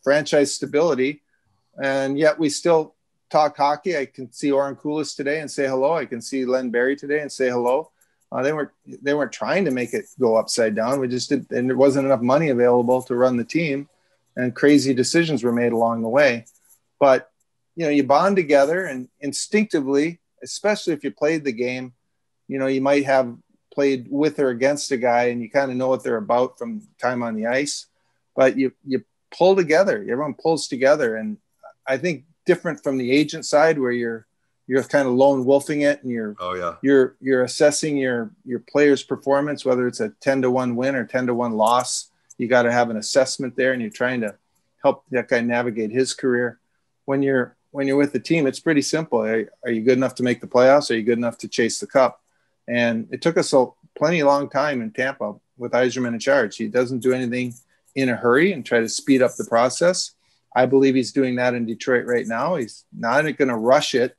franchise stability. And yet we still talk hockey. I can see Oren Koules today and say hello. I can see Len Barrie today and say hello. Uh, they weren't they weren't trying to make it go upside down. We just did, and there wasn't enough money available to run the team, and crazy decisions were made along the way. But you know, you bond together, and instinctively, especially if you played the game, you know, you might have played with or against a guy and you kind of know what they're about from time on the ice, but you, you pull together, everyone pulls together. And I think different from the agent side where you're, you're kind of lone wolfing it and you're, oh yeah, you're, you're assessing your, your player's performance, whether it's a 10 to one win or 10 to one loss, you got to have an assessment there and you're trying to help that guy navigate his career. When you're when you're with the team, it's pretty simple. Are, are, you good enough to make the playoffs? Are you good enough to chase the cup? And it took us a plenty long time in Tampa with Yzerman in charge. He doesn't do anything in a hurry and try to speed up the process. I believe he's doing that in Detroit right now. He's not going to rush it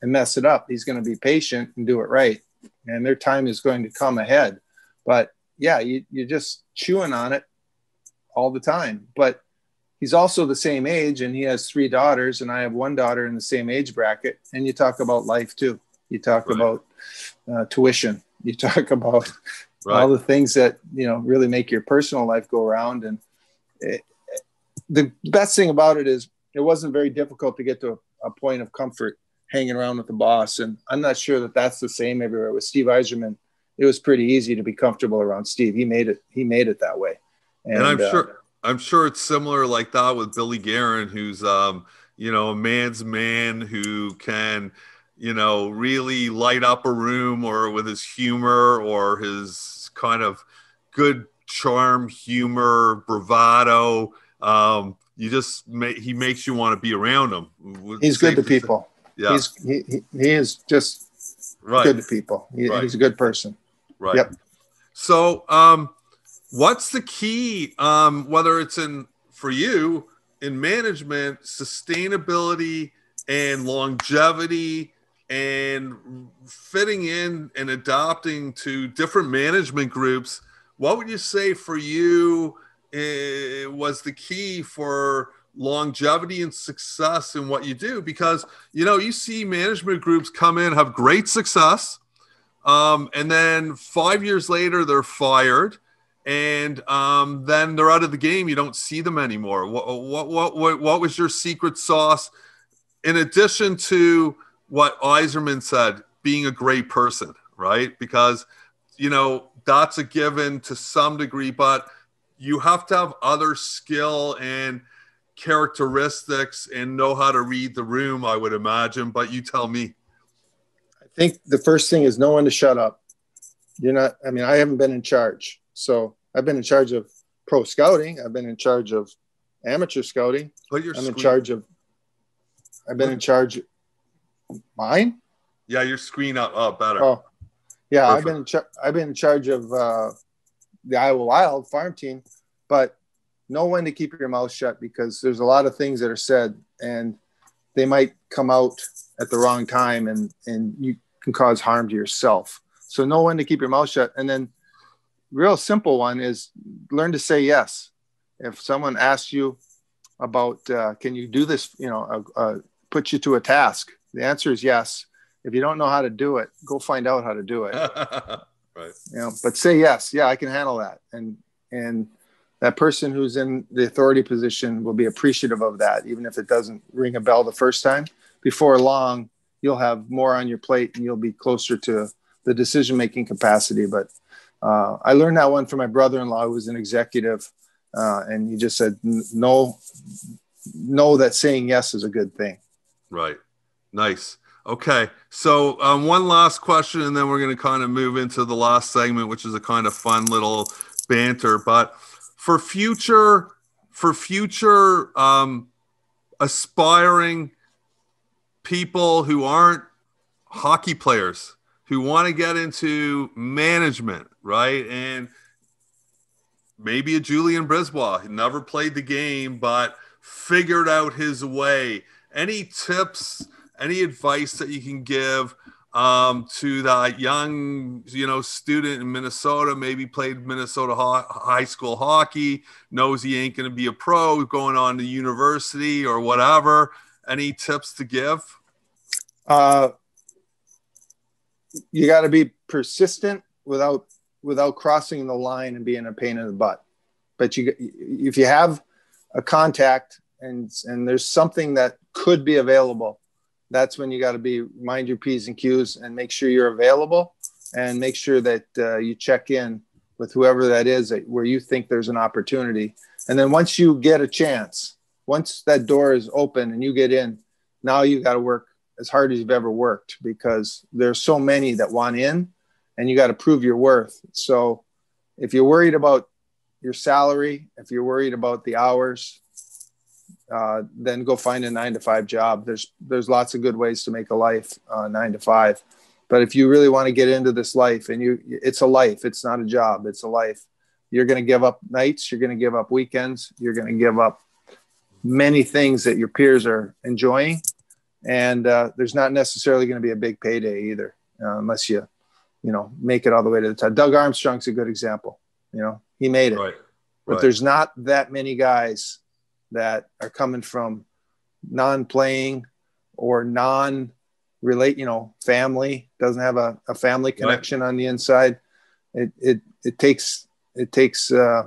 and mess it up. He's going to be patient and do it right. And their time is going to come ahead. But yeah, you, you're just chewing on it all the time. But he's also the same age and he has three daughters, and I have one daughter in the same age bracket. And you talk about life too. You talk right. about uh, tuition. You talk *laughs* about right. all the things that you know really make your personal life go around. And it, the best thing about it is it wasn't very difficult to get to a, a, point of comfort hanging around with the boss. And I'm not sure that that's the same everywhere. With Steve Yzerman, it was pretty easy to be comfortable around Steve. He made it. He made it that way. And, and I'm uh, sure. I'm sure it's similar like that with Billy Guerin, who's um, you know a man's man who can you know really light up a room or with his humor or his kind of good charm, humor, bravado um, you just make he makes you want to be around him. He's good to people. Yeah, he's he, he, he is just right. good to people. He, right. He's a good person. Right. Yep. So, um, what's the key? Um, whether it's in for you in management, sustainability, and longevity, and fitting in and adopting to different management groups. What would you say for you? was the key for longevity and success in what you do because you know you see management groups come in have great success um, and then five years later they're fired and um, then they're out of the game you don't see them anymore what, what, what, what, what was your secret sauce in addition to what Yzerman said being a great person right because you know that's a given to some degree but you have to have other skill and characteristics and know how to read the room, I would imagine. But you tell me. I think the first thing is know when to shut up. You're not, I mean, I haven't been in charge. So I've been in charge of pro scouting, I've been in charge of amateur scouting. I'm screen. in charge of, I've been in charge. Mine? Yeah, your screen up, Oh, better. Oh, yeah, Perfect. I've been in char- I've been in charge of uh, the Iowa Wild farm team, but know when to keep your mouth shut because there's a lot of things that are said and they might come out at the wrong time and and you can cause harm to yourself. So know when to keep your mouth shut. And then real simple one is learn to say yes. If someone asks you about uh, can you do this, you know, uh, uh, put you to a task, the answer is yes. If you don't know how to do it, go find out how to do it. *laughs* right you know but say yes yeah i can handle that and and that person who's in the authority position will be appreciative of that even if it doesn't ring a bell the first time before long you'll have more on your plate and you'll be closer to the decision making capacity but uh, i learned that one from my brother-in-law who was an executive uh, and he just said no know that saying yes is a good thing. Right. Nice. Okay, so um, one last question, and then we're going to kind of move into the last segment, which is a kind of fun little banter. But for future, for future um, aspiring people who aren't hockey players who want to get into management, right? And maybe a Julien BriseBois who never played the game but figured out his way. Any tips? any advice that you can give um, to that young, you know, student in Minnesota, maybe played Minnesota ho- high school hockey, knows he ain't going to be a pro, going on to university or whatever. Any tips to give? Uh, you got to be persistent without without crossing the line and being a pain in the butt. But you, if you have a contact and and there's something that could be available, that's when you got to be mind your p's and q's and make sure you're available and make sure that uh, you check in with whoever that is where you think there's an opportunity and then once you get a chance once that door is open and you get in now you got to work as hard as you've ever worked because there's so many that want in and you got to prove your worth so if you're worried about your salary if you're worried about the hours uh, then go find a nine to five job. There's there's lots of good ways to make a life uh, nine to five, but if you really want to get into this life, and you it's a life, it's not a job, it's a life. You're going to give up nights, you're going to give up weekends, you're going to give up many things that your peers are enjoying, and uh, there's not necessarily going to be a big payday either, uh, unless you, you know, make it all the way to the top. Doug Armstrong's a good example. You know, he made it, Right. but Right. there's not that many guys that are coming from non-playing or non relate you know family doesn't have a, a family connection on the inside it it it takes it takes uh,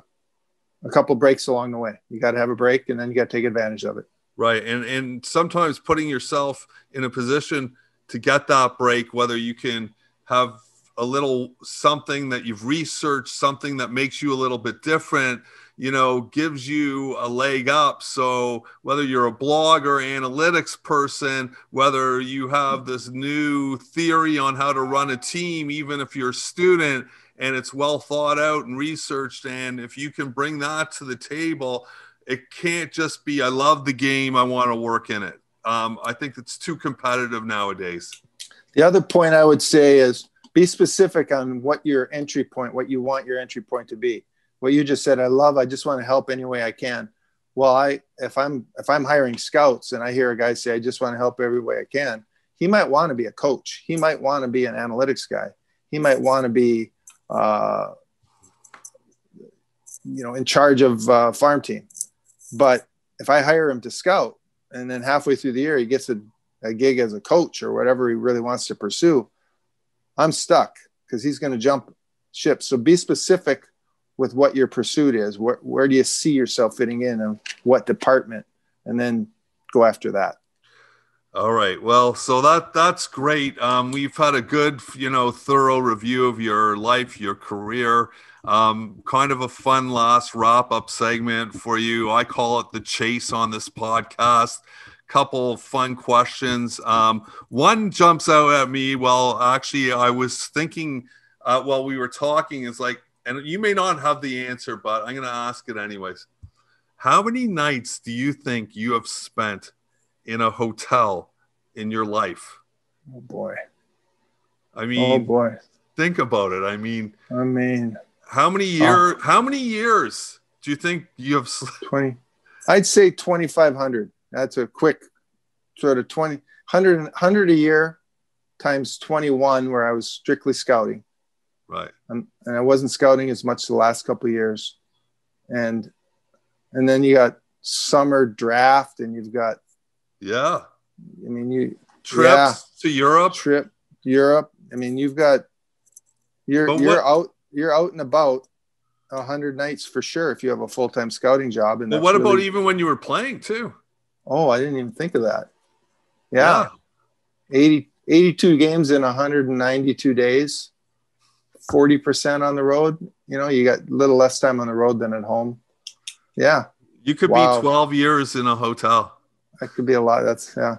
a couple breaks along the way you got to have a break and then you got to take advantage of it Right. And and sometimes putting yourself in a position to get that break, whether you can have a little something that you've researched, something that makes you a little bit different, you know, gives you a leg up. So whether you're a blogger, analytics person, whether you have this new theory on how to run a team, even if you're a student and it's well thought out and researched, and if you can bring that to the table, it can't just be I love the game, I want to work in it. Um, I think it's too competitive nowadays. the other point i would say is be specific on what your entry point what you want your entry point to be. What you just said i love i just want to help any way i can. Well i if i'm if i'm hiring scouts and i hear a guy say i just want to help every way i can he might want to be a coach. He might want to be an analytics guy. He might want to be uh, you know in charge of uh, farm team. But if i hire him to scout and then halfway through the year he gets a, a gig as a coach or whatever he really wants to pursue i'm stuck because he's going to jump ship so be specific with what your pursuit is where, where do you see yourself fitting in and what department and then go after that All right. Well, so that that's great. Um, we've had a good, you know, thorough review of your life, your career. Um, kind of a fun last wrap up segment for you. I call it the chase on this podcast. Couple fun questions. Um, one jumps out at me. Well, actually, I was thinking uh, while we were talking is like, and you may not have the answer, but I'm going to ask it anyways. How many nights do you think you have spent in a hotel in your life? oh boy I mean, oh boy think about it. I mean, i mean how many year? How many years do you think you have? sl- 20 i'd say 2500 that's a quick sort of 20 100 100 a year times 21 where i was strictly scouting Right. and, and i wasn't scouting as much the last couple of years and and then you got summer draft and you've got Yeah. i mean you Trips Yeah. to Europe. trip europe i mean you've got you're you're out you're out and about a hundred nights for sure if you have a full-time scouting job and Well, what about even when you were playing too? Oh i didn't even think of that yeah. 80, 82 games in 192 days, 40% on the road. You know, you got a little less time on the road than at home. Yeah, You could Wow. be 12 years in a hotel. that could be a lot. That's, yeah.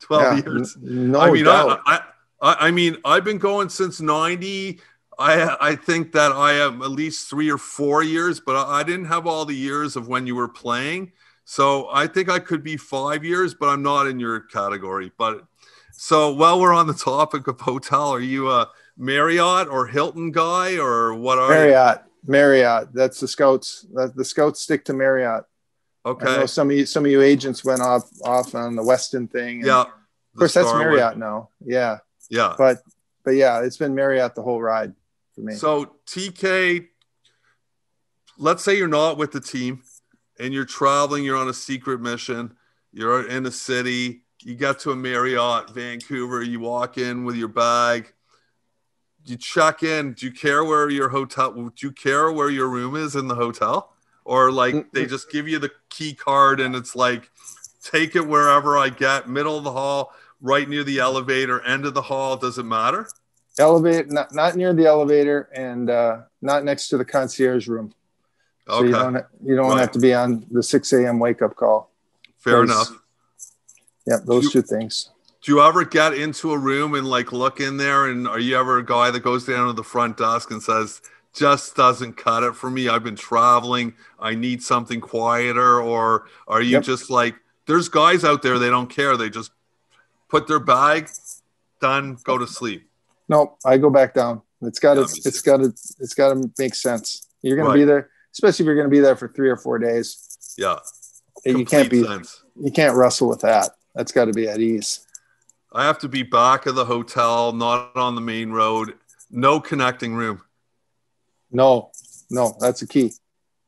12 yeah. years. No I mean, doubt. I, I, I, mean, I've been going since 90. I, I think that I have at least three or four years, but I didn't have all the years of when you were playing. So I think I could be five years, but I'm not in your category. But so while we're on the topic of hotel, are you a Marriott or Hilton guy or what are you? Marriott, Marriott. That's the scouts. The scouts stick to Marriott. Okay. some of you, some of you agents went off, off on the Westin thing. Yeah. Of course, that's. Marriott now. Yeah. Yeah. But, but yeah, it's been Marriott the whole ride for me. So TK, let's say you're not with the team and you're traveling, you're on a secret mission, you're in a city, you get to a Marriott, Vancouver, you walk in with your bag, you check in. Do you care where your hotel do you care where your room is in the hotel? Or like they just give you the key card and it's like take it wherever I get, middle of the hall, right near the elevator, end of the hall, does it matter? elevator not, not near the elevator and uh, not next to the concierge room so Okay. you don't you don't Right. have to be on the 6 a.m wake up call Fair Those- enough. yeah those You- two things Do you ever get into a room and like look in there? And are you ever a guy that goes down to the front desk and says, just doesn't cut it for me? I've been traveling. I need something quieter. Or are you Yep. just like, there's guys out there, they don't care. They just put their bag, done, go to sleep. no i go back down it's got to it's got to it's got to make sense you're going Right. to be there especially if you're going to be there for three or four days Yeah. you can't be sense. you can't wrestle with that. That's got to be at ease. I have to be back of the hotel, not on the main road. No connecting room. No, no, that's a key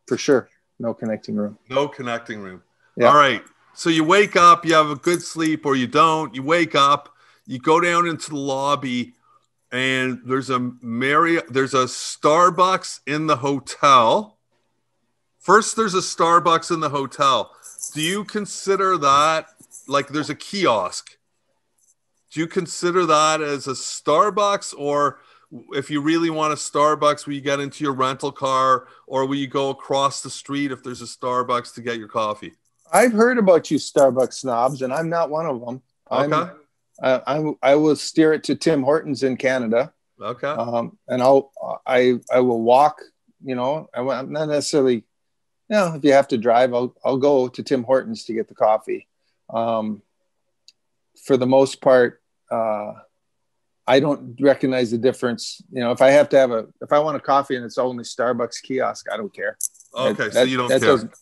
for sure. No connecting room. No connecting room. Yeah. All right. So you wake up, you have a good sleep, or you don't. You wake up, you go down into the lobby, and there's a Marriott, there's a Starbucks in the hotel. First, there's a Starbucks in the hotel. Do you consider that like there's a kiosk? Do you consider that as a Starbucks, or if you really want a Starbucks, will you get into your rental car, or will you go across the street if there's a Starbucks to get your coffee? I've heard about you Starbucks snobs, and I'm not one of them. I'm, Okay. I, I'm, I will steer it to Tim Hortons in Canada, Okay. um, and I'll I I will walk. You know, I, am not necessarily. You know, if you have to drive, I'll I'll go to Tim Hortons to get the coffee. Um, for the most part, uh, I don't recognize the difference. You know, if I have to have a if I want a coffee and it's only Starbucks kiosk, I don't care. Okay. That- so you don't that care. Doesn't,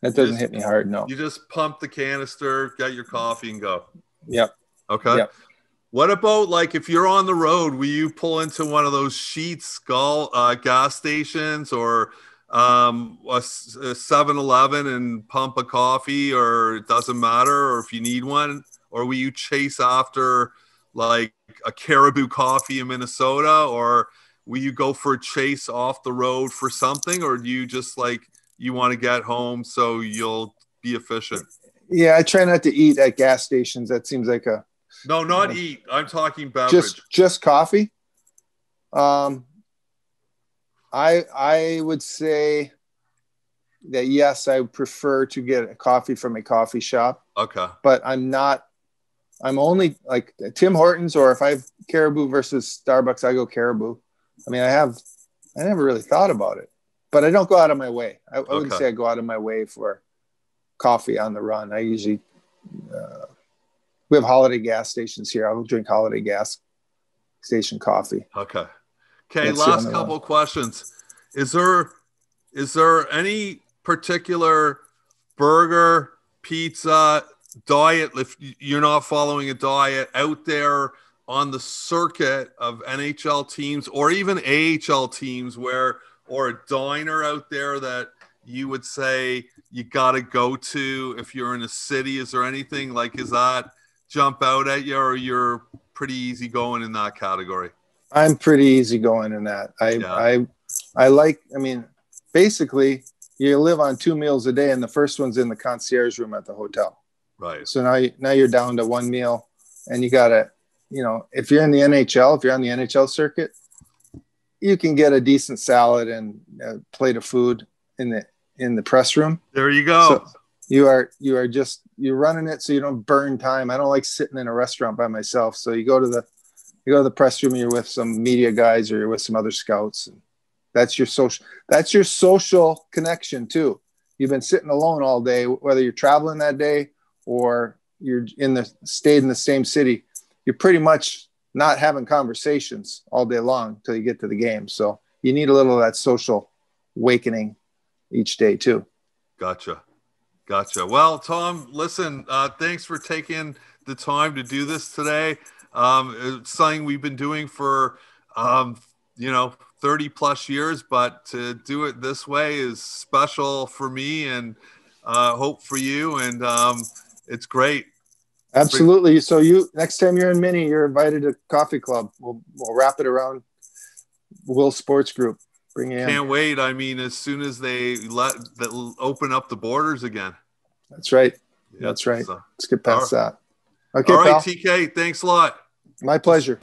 that doesn't Just- hit me hard. No. You just pump the canister, get your coffee, and go. Yep. Okay. Yep. What about like if you're on the road, will you pull into one of those sheets, skull uh, gas stations or um, a s- a 7-Eleven and pump a coffee, or it doesn't matter, or if you need one, or will you chase after like a Caribou coffee in Minnesota, or will you go for a chase off the road for something, or do you just like you want to get home so you'll be efficient? Yeah, I try not to eat at gas stations. That seems like a No, not eat. I'm talking beverage. just just coffee. Um, I I would say that yes, I prefer to get a coffee from a coffee shop, okay. but I'm not. I'm only like Tim Hortons, or if I have Caribou versus Starbucks, I go Caribou. I mean, I have. I never really thought about it, but I don't go out of my way. I, I wouldn't say I go out of my way for coffee on the run. I usually uh, we have holiday gas stations here. I'll drink holiday gas station coffee. Okay. Okay. That's last couple of questions. Is there is there any particular burger, pizza, diet if you're not following a diet out there on the circuit of NHL teams or even AHL teams where or a diner out there that you would say you got to go to if you're in a city is there anything like is that jump out at you or you're pretty easy going in that category I'm pretty easygoing in that. I Yeah. I I like. I mean, basically, you live on two meals a day, and the first one's in the concierge room at the hotel. right So now you, now you're down to one meal, and you gotta, you know, if you're in the NHL, if you're on the NHL circuit, you can get a decent salad and a plate of food in the in the press room. there you go So you are you are just you're running it so you don't burn time. I don't like sitting in a restaurant by myself. So you go to the you go to the press room. You're with some media guys or you're with some other scouts, and that's your social that's your social connection too. You've been sitting alone all day, whether you're traveling that day or you're in the stayed in the same city. You're pretty much not having conversations all day long until you get to the game. So you need a little of that social awakening each day too. Gotcha. Gotcha. Well, Tom, listen, uh, thanks for taking the time to do this today. Um, it's something we've been doing for, um, you know, 30 plus years, but to do it this way is special for me and uh, hope for you. And um, it's great. Absolutely. So you next time you're in Mini, you're invited to coffee club. We'll we'll wrap it around Will Sports Group. Bring you. Can't wait. I mean, as soon as they let that open up the borders again. That's right. Yeah, That's right. so- Let's get past that. Okay, All right, pal. TK. Thanks a lot. My pleasure.